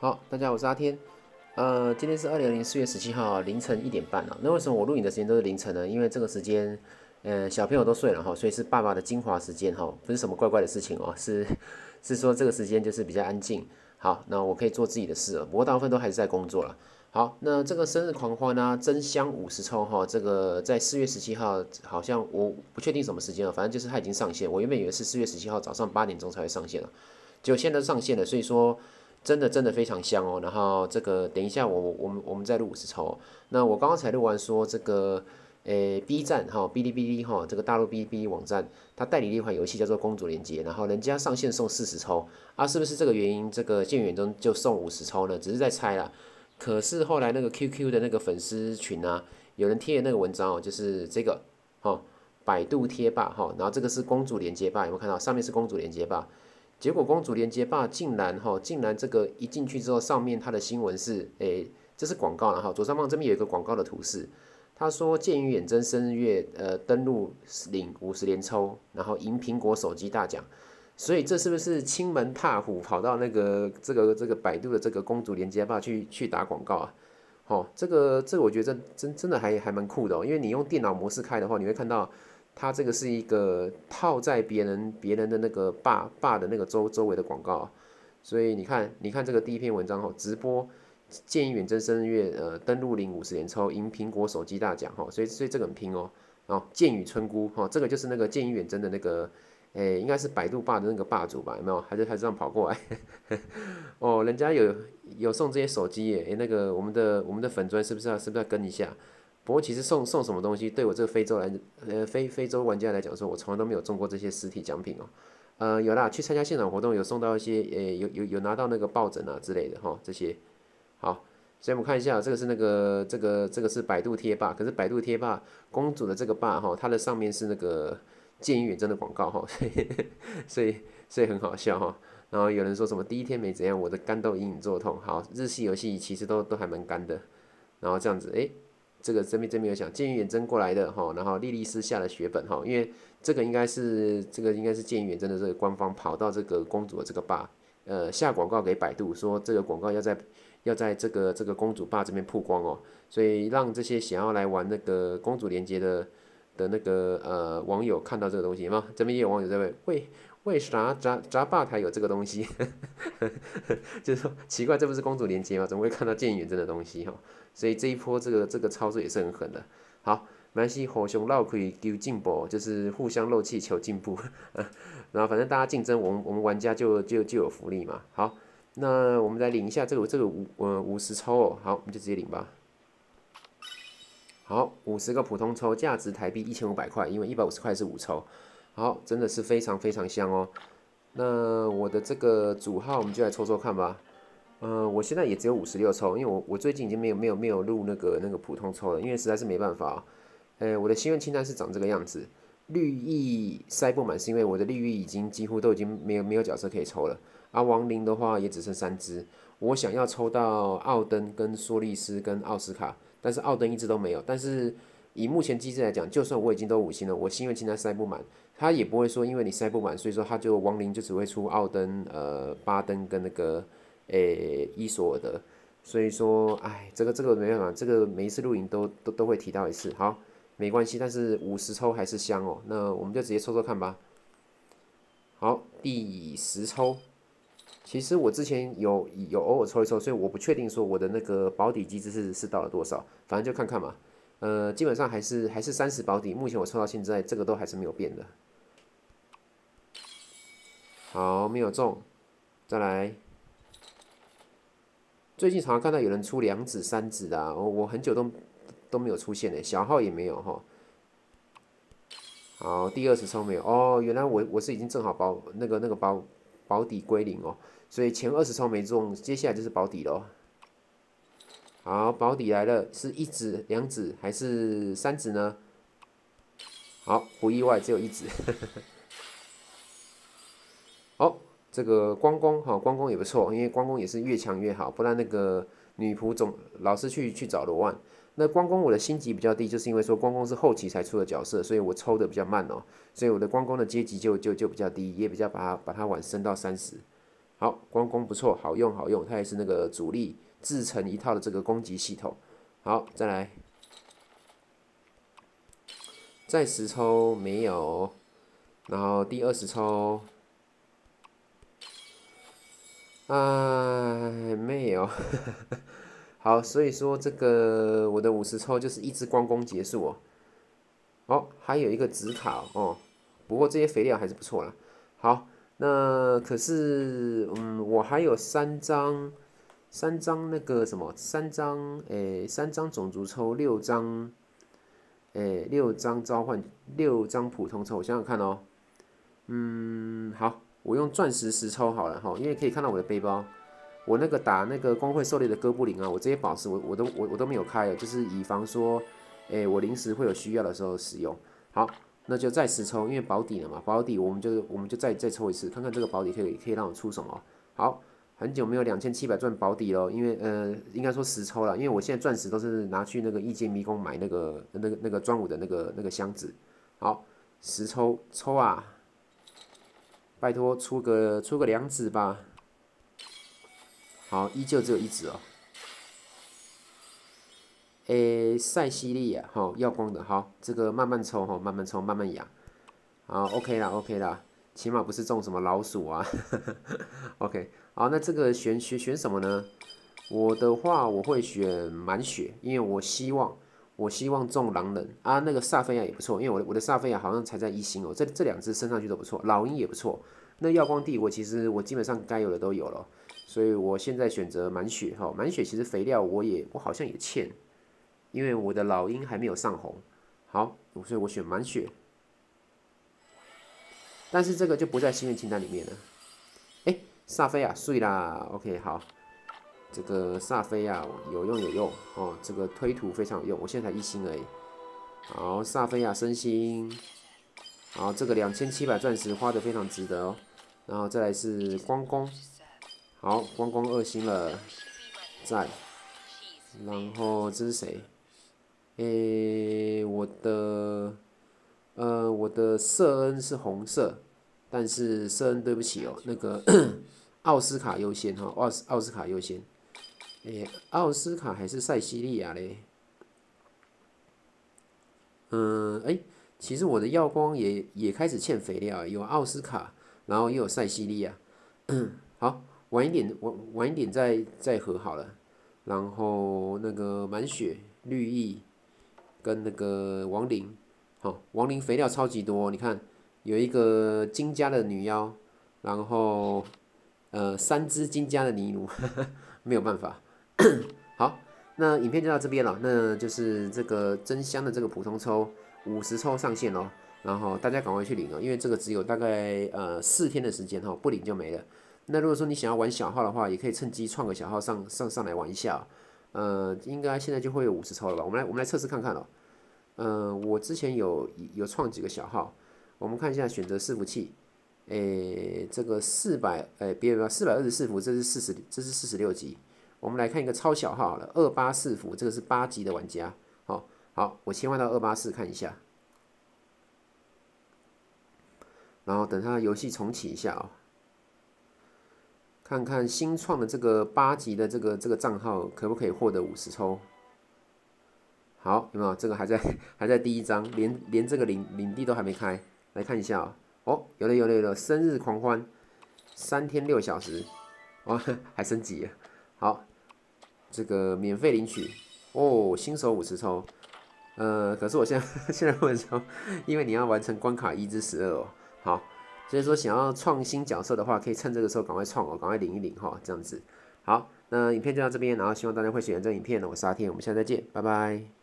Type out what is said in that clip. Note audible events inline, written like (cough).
好，大家好，我是阿天。呃，今天是二零二零四月十七号凌晨一点半啊。那为什么我录影的时间都是凌晨呢？因为这个时间，呃，小朋友都睡了哈，所以是爸爸的精华时间哈，不是什么怪怪的事情哦，是 (laughs) 是说这个时间就是比较安静。好，那我可以做自己的事了。不过大部分都还是在工作了。好，那这个生日狂欢呢，真香五十抽哈，这个在四月十七号，好像我不确定什么时间了，反正就是它已经上线。我原本以为是四月十七号早上八点钟才会上线了，结果现在上线了，所以说。真的真的非常香哦，然后这个等一下我我们我们再录五十抽。那我刚刚才录完说这个，诶 B 站哈，哔哩哔哩哈，这个大陆哔哩哔哩网站，它代理了一款游戏叫做《公主连接》，然后人家上线送四十抽啊，是不是这个原因？这个建远中就送五十抽呢？只是在猜啦。可是后来那个 QQ 的那个粉丝群啊，有人贴的那个文章哦，就是这个哈，百度贴吧哈，然后这个是公主连接吧，有没有看到？上面是公主连接吧。结果公主连接霸竟然哈，竟然这个一进去之后，上面它的新闻是，诶，这是广告了哈。左上方这边有一个广告的图示，他说剑鱼远征生日月，呃，登录领五十连抽，然后赢苹果手机大奖。所以这是不是亲门踏虎跑到那个这个这个百度的这个公主连接霸去去打广告啊？哦，这个这个我觉得真真真的还还蛮酷的哦，因为你用电脑模式开的话，你会看到。它这个是一个套在别人别人的那个霸霸的那个周周围的广告，所以你看，你看这个第一篇文章哈，直播建议远征生日月呃登录领五十连抽赢苹果手机大奖哈，所以所以这个很拼哦，哦剑与春姑哈，这个就是那个建议远征的那个诶，应该是百度霸的那个霸主吧，有没有？还是还是这样跑过来？(laughs) 哦，人家有有送这些手机耶，诶，那个我们的我们的粉砖是不是要是不是要跟一下？不过其实送送什么东西，对我这个非洲来，呃非非洲玩家来讲说，我从来都没有中过这些实体奖品哦。呃，有啦，去参加现场活动有送到一些，呃有有有拿到那个抱枕啊之类的哈，这些。好，所以我们看一下，这个是那个这个这个是百度贴吧，可是百度贴吧公主的这个吧哈，它的上面是那个剑与远征的广告哈，(laughs) 所以所以很好笑哈。然后有人说什么第一天没怎样，我的肝都隐隐作痛。好，日系游戏其实都都还蛮干的。然后这样子，诶。这个真没真没有想，剑与远征过来的哈，然后莉莉丝下了血本哈，因为这个应该是这个应该是剑与远征的这个官方跑到这个公主的这个坝，呃下广告给百度说这个广告要在要在这个这个公主坝这边曝光哦，所以让这些想要来玩那个公主连接的的那个呃网友看到这个东西吗？这边也有网友在问，为为啥砸砸坝台有这个东西？(laughs) 就是说奇怪，这不是公主连接吗？怎么会看到剑与远征的东西哈？所以这一波这个这个操作也是很狠的。好，没关系，火熊绕可以求进步，就是互相漏气求进步。(laughs) 然后反正大家竞争，我们我们玩家就就就有福利嘛。好，那我们来领一下这个这个五呃五十抽哦。好，我们就直接领吧。好，五十个普通抽，价值台币一千五百块，因为一百五十块是五抽。好，真的是非常非常香哦。那我的这个主号，我们就来抽抽看吧。呃，我现在也只有五十六抽，因为我我最近已经没有没有没有录那个那个普通抽了，因为实在是没办法。呃，我的心愿清单是长这个样子，绿翼塞不满是因为我的绿翼已经几乎都已经没有没有角色可以抽了。而亡灵的话也只剩三只，我想要抽到奥登跟索利斯跟奥斯卡，但是奥登一直都没有。但是以目前机制来讲，就算我已经都五星了，我心愿清单塞不满，他也不会说因为你塞不满，所以说他就亡灵就只会出奥登、呃巴登跟那个。诶，伊索尔的，所以说，哎，这个这个没办法，这个每一次录影都都都会提到一次，好，没关系，但是五十抽还是香哦，那我们就直接抽抽看吧。好，第十抽，其实我之前有有偶尔抽一抽，所以我不确定说我的那个保底机制是是到了多少，反正就看看嘛，呃，基本上还是还是三十保底，目前我抽到现在这个都还是没有变的。好，没有中，再来。最近常常看到有人出两指、三指的，我我很久都都没有出现呢，小号也没有哈。好，第二次抽没有哦，原来我我是已经正好保那个那个保保底归零哦，所以前二十抽没中，接下来就是保底喽。好，保底来了，是一指、两指还是三指呢？好，不意外，只有一指。(laughs) 好。这个关公哈，关公也不错，因为关公也是越强越好，不然那个女仆总老是去去找罗万。那关公我的星级比较低，就是因为说关公是后期才出的角色，所以我抽的比较慢哦，所以我的关公的阶级就就就比较低，也比较把它把它往升到三十。好，光攻不错，好用好用，它也是那个主力自成一套的这个攻击系统。好，再来，再十抽没有，然后第二十抽，哎，没有。(laughs) 好，所以说这个我的五十抽就是一支光攻结束哦。哦，还有一个紫卡哦，不过这些肥料还是不错啦。好。那可是，嗯，我还有三张，三张那个什么，三张，诶，三张种族抽，六张，诶，六张召唤，六张普通抽，我想想看哦，嗯，好，我用钻石十抽好了哈，因为可以看到我的背包，我那个打那个工会狩猎的哥布林啊，我这些宝石我我都我我都没有开，就是以防说，诶，我临时会有需要的时候使用，好。那就再十抽，因为保底了嘛，保底我们就我们就再再抽一次，看看这个保底可以可以让我出什么。好，很久没有两千七百钻保底了，因为呃应该说十抽了，因为我现在钻石都是拿去那个异界迷宫买那个那个那个专武的那个那个箱子。好，十抽抽啊，拜托出个出个两指吧。好，依旧只有一指哦。诶，塞西利亚，哈，耀光的，好，这个慢慢抽，哈，慢慢抽，慢慢养，好，OK 啦，OK 啦，起码不是中什么老鼠啊，(laughs) OK，好，那这个选选选什么呢？我的话，我会选满血，因为我希望，我希望中狼人啊，那个萨菲亚也不错，因为我的我的萨菲亚好像才在一星哦，这这两只升上去都不错，老鹰也不错，那耀光帝我其实我基本上该有的都有了，所以我现在选择满血，哈，满血其实肥料我也我好像也欠。因为我的老鹰还没有上红，好，所以我选满血，但是这个就不在心愿清单里面了。哎，萨菲亚碎啦，OK，好，这个萨菲亚有用有用哦，这个推图非常有用，我现在才一星而已。好，萨菲亚升星，好，这个两千七百钻石花的非常值得哦。然后再来是光光，好，光光二星了，在，然后这是谁？诶，我的，呃，我的瑟恩是红色，但是瑟恩对不起哦，那个 (clears throat) 奥斯卡优先哈，奥斯奥斯卡优先，诶，奥斯卡还是塞西利亚嘞？嗯，诶，其实我的耀光也也开始欠肥料，有奥斯卡，然后又有塞西利亚，(clears throat) 好，晚一点晚晚一点再再合好了，然后那个满血绿意。跟那个亡灵，好，亡灵肥料超级多，你看有一个金家的女妖，然后呃三只金家的尼奴，(laughs) 没有办法。(coughs) 好，那影片就到这边了，那就是这个真香的这个普通抽五十抽上线哦，然后大家赶快去领哦，因为这个只有大概呃四天的时间哈，不领就没了。那如果说你想要玩小号的话，也可以趁机创个小号上上上来玩一下。呃，应该现在就会有五十抽了吧？我们来，我们来测试看看哦。呃，我之前有有创几个小号，我们看一下选择伺服器。诶，这个四百，诶，别别四百二十四伏，这是四十，这是四十六级。我们来看一个超小号了，二八四伏，这个是八级的玩家。好，好，我切换到二八四看一下，然后等它游戏重启一下哦。看看新创的这个八级的这个这个账号可不可以获得五十抽？好，有没有？这个还在还在第一章，连连这个领领地都还没开，来看一下哦。哦，有了有了有了，生日狂欢，三天六小时，哇，(laughs) 还升级了。好，这个免费领取哦，新手五十抽。呃，可是我现在 (laughs) 现在不能抽，因为你要完成关卡一至十二哦。好。所以说，想要创新角色的话，可以趁这个时候赶快创哦，赶快领一领哈，这样子。好，那影片就到这边，然后希望大家会喜欢这影片呢。我是阿天，我们下次再见，拜拜。